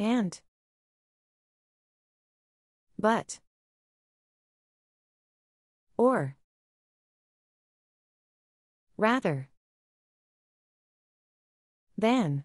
And. But. Or. Rather. Than.